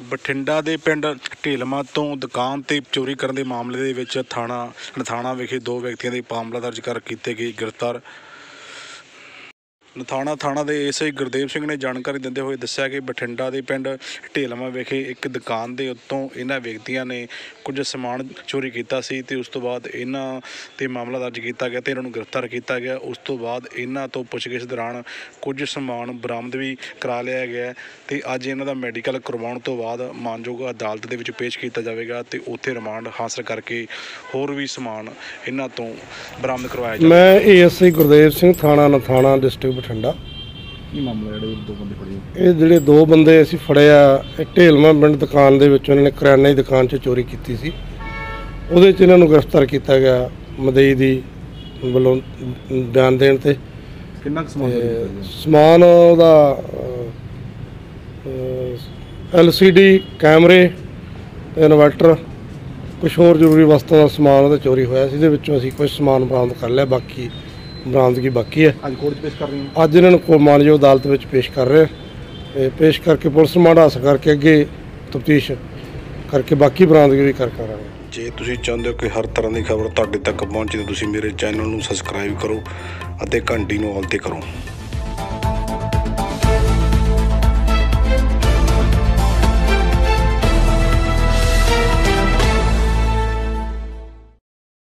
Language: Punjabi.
ਬਠਿੰਡਾ ਦੇ ਪਿੰਡ ਢੇਲਮਾ ਤੋਂ ਦੁਕਾਨ ਤੇ ਚੋਰੀ ਕਰਨ ਦੇ ਮਾਮਲੇ ਦੇ ਵਿੱਚ ਥਾਣਾ, ਨਥਾਣਾ ਵਿਖੇ ਦੋ ਵਿਅਕਤੀਆਂ ਦੇ ਮਾਮਲਾ ਦਰਜ ਕਰ ਕੀਤੇ ਗਏ ਗ੍ਰਿਫਤਾਰ। ਨਥਾਣਾ ਥਾਣਾ ਦੇ ਐਸਆਈ ਗੁਰਦੇਵ ਸਿੰਘ ਨੇ ਜਾਣਕਾਰੀ ਦਿੰਦੇ ਹੋਏ ਦੱਸਿਆ ਕਿ ਬਠਿੰਡਾ ਦੇ ਪਿੰਡ ਢੇਲਮਾ ਵਿਖੇ ਇੱਕ ਦੁਕਾਨ ਦੇ ਉੱਤੋਂ ਇਹਨਾਂ ਵਿਅਕਤੀਆਂ ਨੇ ਕੁਝ ਸਮਾਨ ਚੋਰੀ ਕੀਤਾ ਸੀ ਤੇ ਉਸ ਤੋਂ ਬਾਅਦ ਇਹਨਾਂ ਤੇ ਮਾਮਲਾ ਦਰਜ ਕੀਤਾ ਗਿਆ ਤੇ ਇਹਨਾਂ ਨੂੰ ਗ੍ਰਿਫਤਾਰ ਕੀਤਾ ਗਿਆ। ਉਸ ਤੋਂ ਬਾਅਦ ਇਹਨਾਂ ਤੋਂ ਪੁੱਛਗਿੱਛ ਦੌਰਾਨ ਕੁਝ ਸਮਾਨ ਬਰਾਮਦ ਵੀ ਕਰਾ ਲਿਆ ਗਿਆ ਤੇ ਅੱਜ ਇਹਨਾਂ ਦਾ ਮੈਡੀਕਲ ਕਰਵਾਉਣ ਤੋਂ ਬਾਅਦ ਮਾਨਯੋਗ ਅਦਾਲਤ ਦੇ ਵਿੱਚ ਪੇਸ਼ ਕੀਤਾ ਜਾਵੇਗਾ ਤੇ ਉੱਥੇ ਰਿਮਾਂਡ ਹਾਸਲ ਕਰਕੇ ਹੋਰ ਵੀ ਸਮਾਨ ਇਹਨਾਂ ਤੋਂ ਬਰਾਮਦ ਕਰਵਾਇਆ ਜਾਵੇਗਾ। ਮੈਂ ਏਐਸਆਈ ਗੁਰਦੇਵ ਸਿੰਘ, ਥਾਣਾ ਨਥਾਣਾ, ਡਿਸਟ੍ਰਿਕਟ ਬਠਿੰਡਾ ਕੀ ਮਾਮਲਾ ਜਿਹੜੇ ਦੋ ਬੰਦੇ ਫੜੇ ਇਹ ਜਿਹੜੇ ਦੋ ਬੰਦੇ ਅਸੀਂ ਫੜੇ ਆ ਇਹ ਢੇਲਮਾ ਪਿੰਡ ਦੁਕਾਨ ਦੇ ਵਿੱਚ ਉਹਨਾਂ ਨੇ ਕਰਿਆਨੇ ਦੀ ਦੁਕਾਨ 'ਚ ਚੋਰੀ ਕੀਤੀ ਸੀ। ਉਹਦੇ 'ਚ ਇਹਨਾਂ ਨੂੰ ਗ੍ਰਿਫਤਾਰ ਕੀਤਾ ਗਿਆ ਮਦਈ ਦੀ ਵੱਲੋਂ ਬਿਆਨ ਦੇਣ ਤੇ। ਕਿੰਨਾ ਕੁ ਸਮਾਨ ਚੋਰੀ ਕੀਤਾ ਜੀ? ਸਮਾਨ ਉਹਦਾ ਐਲਸੀਡੀ ਕੈਮਰੇ ਤੇ ਇਨਵਰਟਰ ਕੁਝ ਹੋਰ ਜ਼ਰੂਰੀ ਵਸਤਾਂ ਦਾ ਸਮਾਨ ਉਹਦਾ ਚੋਰੀ ਹੋਇਆ ਸੀ। ਇਹਦੇ ਵਿੱਚੋਂ ਅਸੀਂ ਕੁਝ ਸਮਾਨ ਬਰਾਮਦ ਕਰ ਲਿਆ ਬਾਕੀ ਬਰਾਮਦਗੀ ਬਾਕੀ ਹੈ। ਅੱਜ ਕੋਰਟ 'ਚ ਪੇਸ਼ ਕਰ ਰਹੇ ਹਾਂ? ਅੱਜ ਇਹਨਾਂ ਨੂੰ ਕੋ- ਮਾਣਯੋਗ ਅਦਾਲਤ ਵਿੱਚ ਪੇਸ਼ ਕਰ ਰਹੇ ਹਾਂ। ਤੇ ਪੇਸ਼ ਕਰਕੇ ਪੁਲਿਸ ਰਿਮਾਂਡ ਹਾਸਲ ਕਰਕੇ ਅੱਗੇ ਤਫਤੀਸ਼ ਕਰਕੇ ਬਾਕੀ ਬਰਾਮਦਗੀ ਵੀ ਕਰ ਕਰਾਂਗੇ। ਜੇ ਤੁਸੀਂ ਚਾਹੁੰਦੇ ਹੋ ਕਿ ਹਰ ਤਰ੍ਹਾਂ ਦੀ ਖਬਰ ਤੁਹਾਡੇ ਤੱਕ ਪਹੁੰਚੇ ਤਾਂ ਤੁਸੀਂ ਮੇਰੇ ਚੈਨਲ ਨੂੰ ਸਬਸਕ੍ਰਾਈਬ ਕਰੋ ਅਤੇ ਘੰਟੀ ਨੂੰ ਆਲ ਤੇ ਕਰੋ।